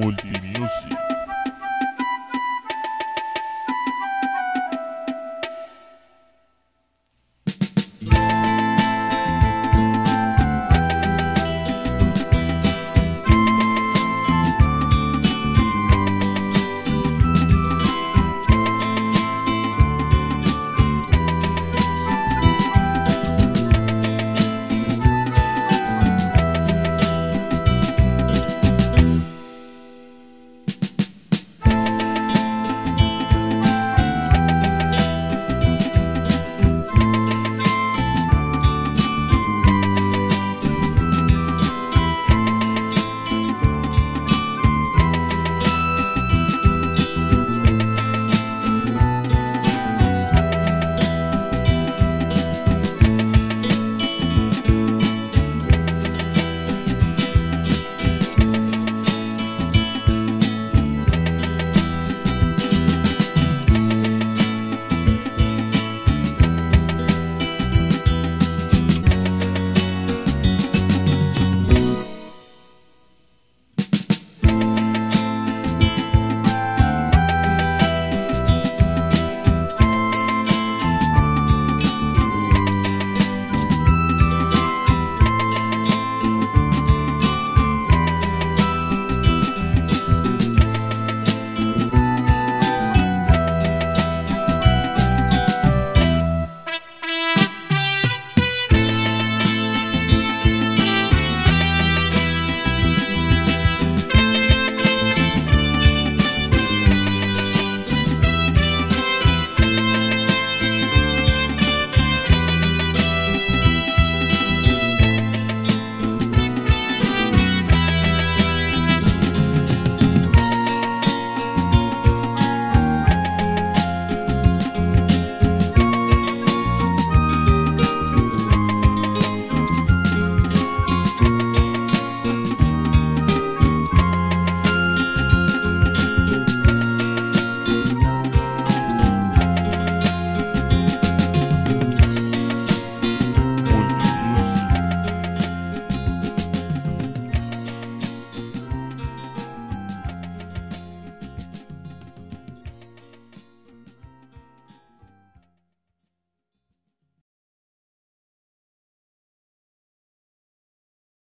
Multimusic.